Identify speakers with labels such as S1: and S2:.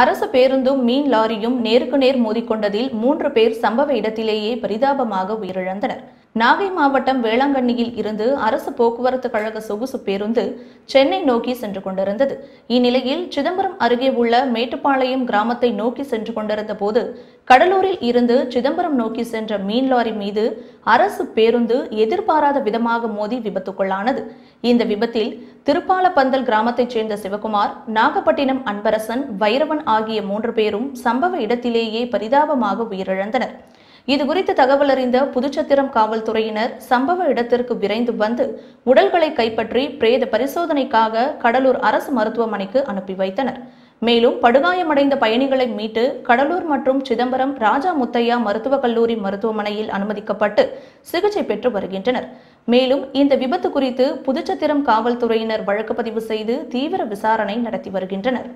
S1: அரசு பேருந்தும் மீன் லாரியும் நேருக்கு நேர் மோதிக்கொண்டதில் மூன்று பேர் சம்பவ இடத்திலேயே பரிதாபமாக உயிரிழந்தனர் நாகை மாவட்டம் வேளாங்கண்ணியில் இருந்து அரசு போக்குவரத்து கழக சொகுசு பேருந்து சென்னை நோக்கி சென்று கொண்டிருந்தது இந்நிலையில் சிதம்பரம் அருகே உள்ள மேட்டுப்பாளையம் கிராமத்தை நோக்கி சென்று கொண்டிருந்த போது கடலூரில் இருந்து சிதம்பரம் நோக்கி சென்ற மீன் லாரி மீது அரசு பேருந்து எதிர்பாராத விதமாக மோதி விபத்துக்குள்ளானது இந்த விபத்தில் திருப்பாலப்பந்தல் கிராமத்தைச் சேர்ந்த சிவகுமார் நாகப்பட்டினம் அன்பரசன் வைரவன் ஆகிய மூன்று பேரும் சம்பவ இடத்திலேயே பரிதாபமாக உயிரிழந்தனர் இது குறித்து தகவல் அறிந்த புதுச்சத்திரம் காவல்துறையினர் சம்பவ இடத்திற்கு விரைந்து வந்து உடல்களை கைப்பற்றி பிரேத பரிசோதனைக்காக கடலூர் அரசு மருத்துவமனைக்கு அனுப்பி வைத்தனர் மேலும் படுகாயமடைந்த பயணிகளை மீட்டு கடலூர் மற்றும் சிதம்பரம் ராஜா முத்தையா மருத்துவக் கல்லூரி மருத்துவமனையில் அனுமதிக்கப்பட்டு சிகிச்சை பெற்று வருகின்றனர் மேலும் இந்த விபத்து குறித்து புதுச்சத்திரம் காவல்துறையினர் வழக்கு பதிவு செய்து தீவிர விசாரணை நடத்தி வருகின்றனர்